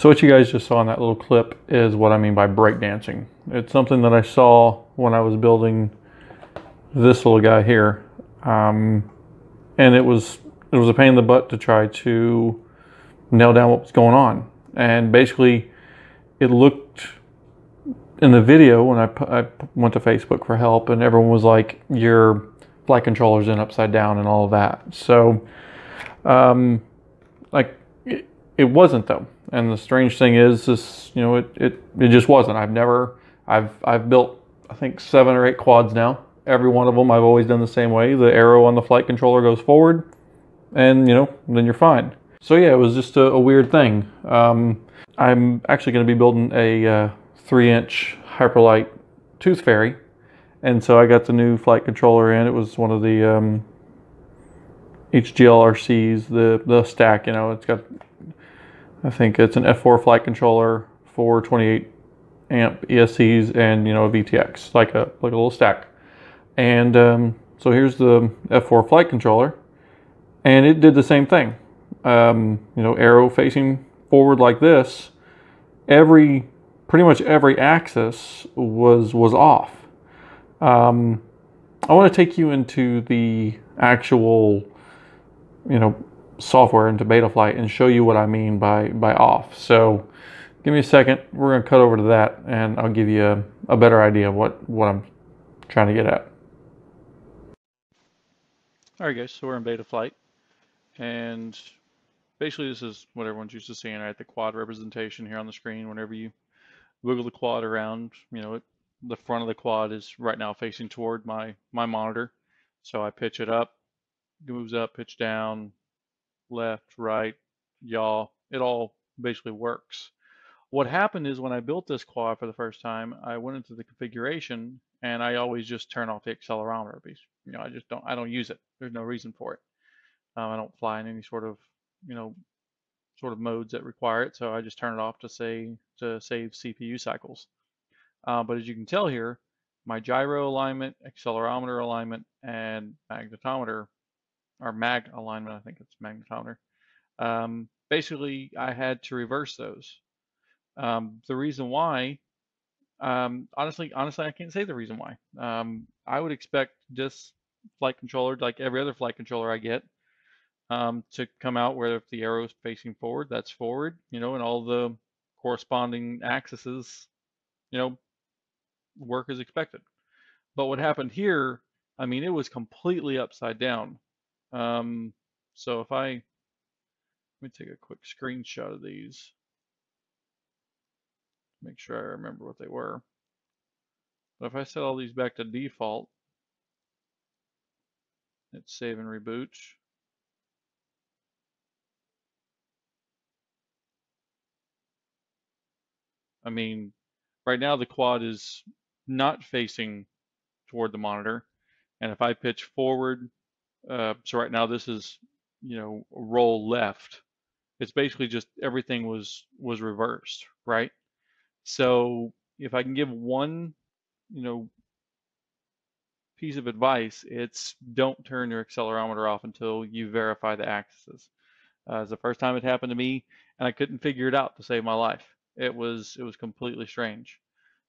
So what you guys just saw in that little clip is what I mean by breakdancing. It's something that I saw when I was building this little guy here. Um, and it was it was a pain in the butt to try to nail down what was going on. And basically, it looked in the video when I, I went to Facebook for help, and everyone was like, "Your flight controller's in upside down," and all of that. So, um, like, it, it wasn't though. And the strange thing is, this you know, it, it it just wasn't. I've never, I've I've built I think seven or eight quads now. Every one of them I've always done the same way. The arrow on the flight controller goes forward, and you know, then you're fine. So yeah, it was just a, a weird thing. Um, I'm actually going to be building a uh, three-inch Hyperlite Tooth Fairy, and so I got the new flight controller in. It was one of the um, HGLRCs, the the stack. You know, it's got I think it's an F4 flight controller, four 28 amp ESCs, and you know a VTX, like a like a little stack. And um, so here's the F4 flight controller, and it did the same thing. Um, you know, arrow facing forward like this. Every pretty much every axis was was off. Um, I want to take you into the actual, you know, software into Betaflight and show you what I mean by, by off. So give me a second. We're going to cut over to that and I'll give you a, a better idea of what, what I'm trying to get at. All right, guys, so we're in Betaflight. And basically this is what everyone's used to seeing, right? The quad representation here on the screen. Whenever you wiggle the quad around, you know, it, the front of the quad is right now facing toward my, my monitor. So I pitch it up, moves up, pitch down, left, right, yaw. It all basically works. What happened is when I built this quad for the first time, I went into the configuration and I always just turn off the accelerometer because you know I just don't I don't use it. There's no reason for it. Um, I don't fly in any sort of you know sort of modes that require it, so I just turn it off to say to save CPU cycles. Uh, but as you can tell here, my gyro alignment, accelerometer alignment, and magnetometer or mag alignment, I think it's magnetometer. Um, basically, I had to reverse those. Um, the reason why, um, honestly, honestly, I can't say the reason why. Um, I would expect this flight controller, like every other flight controller I get, um, to come out where if the arrow is facing forward, that's forward, you know, and all the corresponding axes, you know, work as expected. But what happened here, I mean, it was completely upside down. Um, so if I, let me take a quick screenshot of these. Make sure I remember what they were. But if I set all these back to default, hit save and reboot. I mean, right now the quad is not facing toward the monitor. And if I pitch forward uh, so right now this is, you know, roll left. It's basically just everything was was reversed, right? So if I can give one, you know, piece of advice, it's don't turn your accelerometer off until you verify the axes. Uh, it's the first time it happened to me, and I couldn't figure it out to save my life. It was it was completely strange.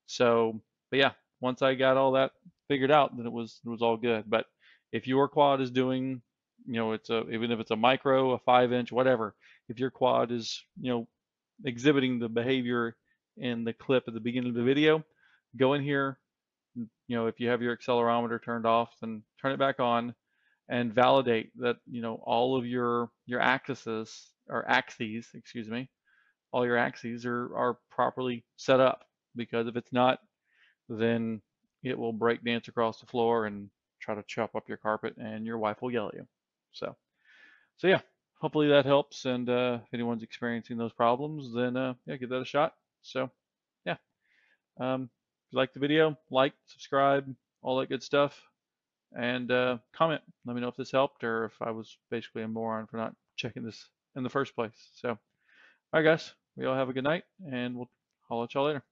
So, but yeah, once I got all that figured out, then it was it was all good. But if your quad is doing, you know, it's a even if it's a micro, a five inch, whatever, if your quad is, you know, exhibiting the behavior in the clip at the beginning of the video, go in here, you know, if you have your accelerometer turned off, then turn it back on and validate that, you know, all of your your axes or axes, excuse me, all your axes are are properly set up because if it's not, then it will break dance across the floor and try to chop up your carpet and your wife will yell at you. So, so yeah, hopefully that helps. And uh, if anyone's experiencing those problems, then uh, yeah, give that a shot. So, yeah. Um, if you like the video, like, subscribe, all that good stuff, and uh, comment. Let me know if this helped or if I was basically a moron for not checking this in the first place. So, all right, guys, we all have a good night, and we'll holler at y'all later.